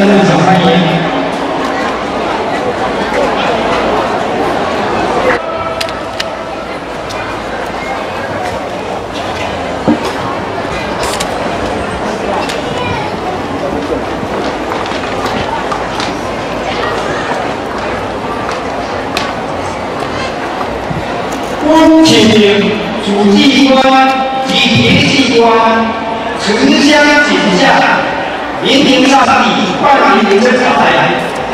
大家的热情欢迎。请主机关及联系官城乡景象，聆听上帝万民的财，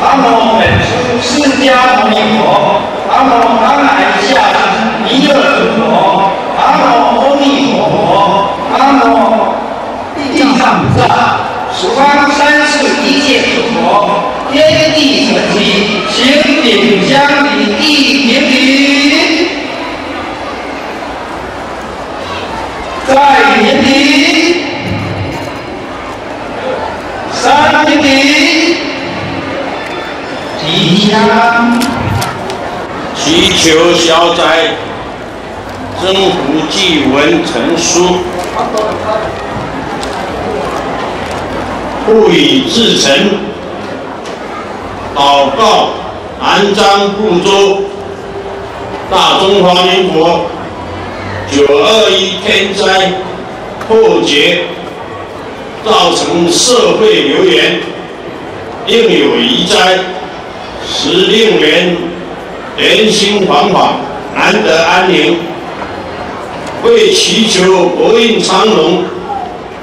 阿弥本师释迦牟尼佛，阿弥阿乃下生弥勒佛，南无阿弥陀佛，南无地藏菩萨，十方三世一切诸佛，天地神奇，行顶相祈求消灾，征服祭文成书，不以至诚，祷告南瞻部洲，大中华民国。九二一天灾破劫，造成社会流言，另有遗灾，使令人人心惶惶，难得安宁。为祈求国运昌隆，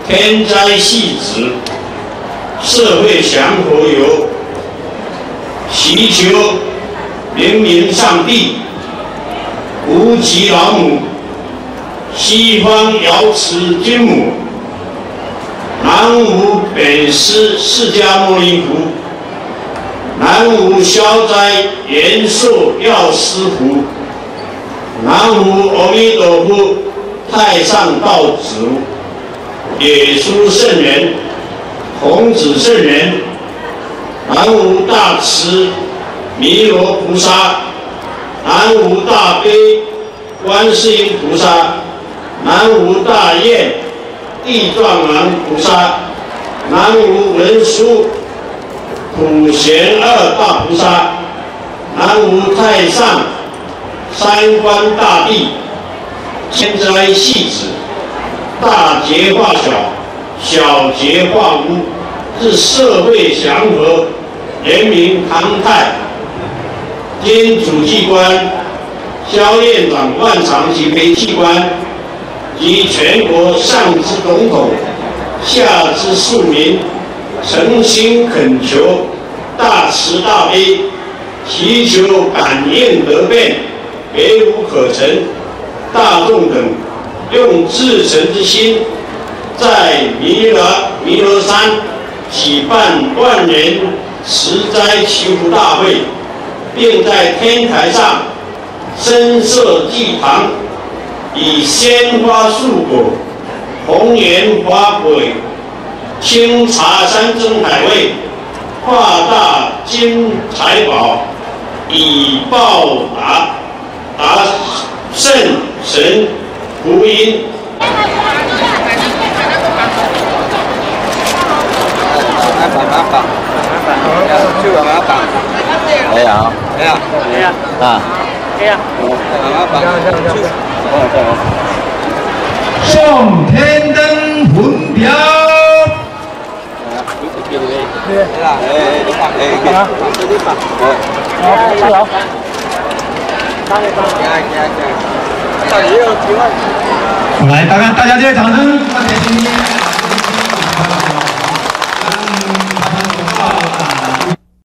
天灾细止，社会祥和有，祈求明明上帝，无极老母。西方瑶池金母，南无本师释迦牟尼佛，南无消灾延寿药师佛，南无阿弥陀佛太上道祖，耶稣圣人，孔子圣人，南无大慈弥罗菩萨，南无大悲观世音菩萨。南无大愿地藏王菩萨，南无文殊普贤二大菩萨，南无太上三观大帝，天灾细子，大劫化小，小劫化无，是社会祥和，人民康泰。兼主机关肖院长万长及陪器官。及全国上至总统，下至庶民，诚心恳求大慈大悲，祈求感应得变，别无可成。大众等用至诚之心，在弥勒弥勒山举办万人慈灾祈福大会，并在天台上深设祭堂。以鲜花素果、红莲花、清茶山珍海味，化大金财宝，以报答答圣神福音。哎呀，哎呀，哎呀，啊，哎呀，上天灯魂表。来，大家大家这些掌声，欢迎今天。